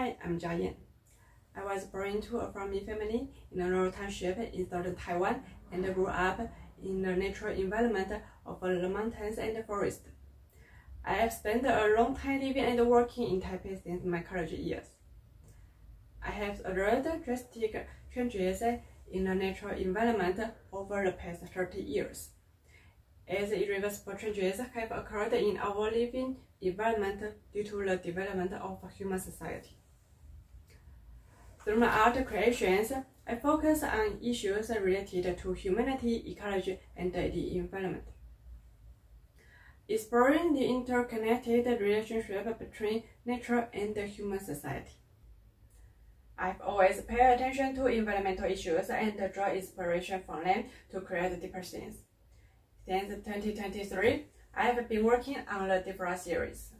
Hi, I'm Chia-Yen. I was born into a farming family in a rural township in southern Taiwan and grew up in the natural environment of the mountains and the forest. I have spent a long time living and working in Taipei since my college years. I have observed drastic changes in the natural environment over the past 30 years. As irreversible changes have occurred in our living environment due to the development of human society. Through my art creations, I focus on issues related to humanity, ecology, and the environment. Exploring the interconnected relationship between nature and the human society. I've always paid attention to environmental issues and draw inspiration from them to create deeper scenes. Since 2023, I have been working on the DIFRA series.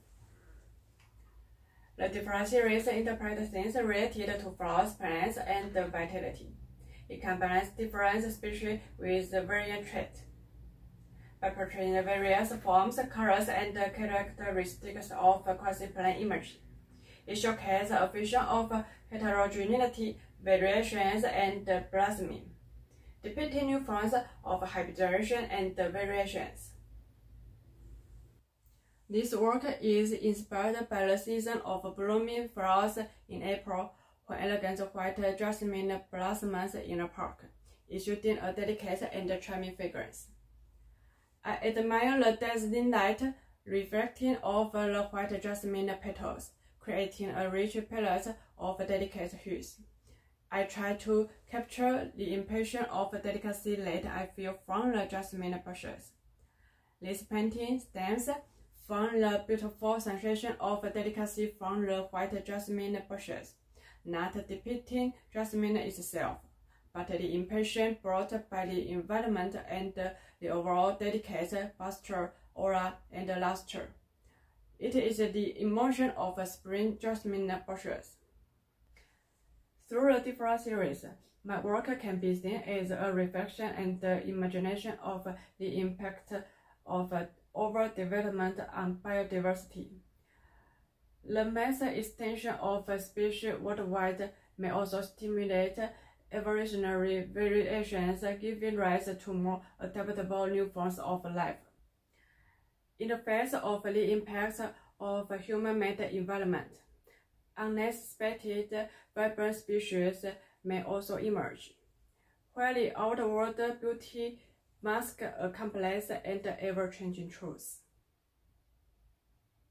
The DIFRA series interprets things related to flowers, plants, and the vitality. It combines different species with variant traits. By portraying the various forms, colors, and characteristics of quasi plant image, it showcases a vision of heterogeneity, variations, and blossoming, depicting new forms of hybridization and variations. This work is inspired by the season of blooming flowers in April, when elegant white jasmine blossoms in a park, issuing a delicate and charming fragrance. I admire the dazzling light reflecting off the white jasmine petals, creating a rich palette of delicate hues. I try to capture the impression of delicacy that I feel from the jasmine bushes. This painting stems from the beautiful sensation of delicacy from the white jasmine bushes, not depicting jasmine itself, but the impression brought by the environment and the overall delicate luster, aura, and luster. It is the emotion of a spring jasmine bushes. Through the different series, my work can be seen as a reflection and imagination of the impact of overdevelopment and biodiversity. The mass extinction of species worldwide may also stimulate evolutionary variations, giving rise to more adaptable new forms of life. In the face of the impacts of human-made environment, unexpected vibrant species may also emerge, While the outward beauty mask a complex and ever-changing truth.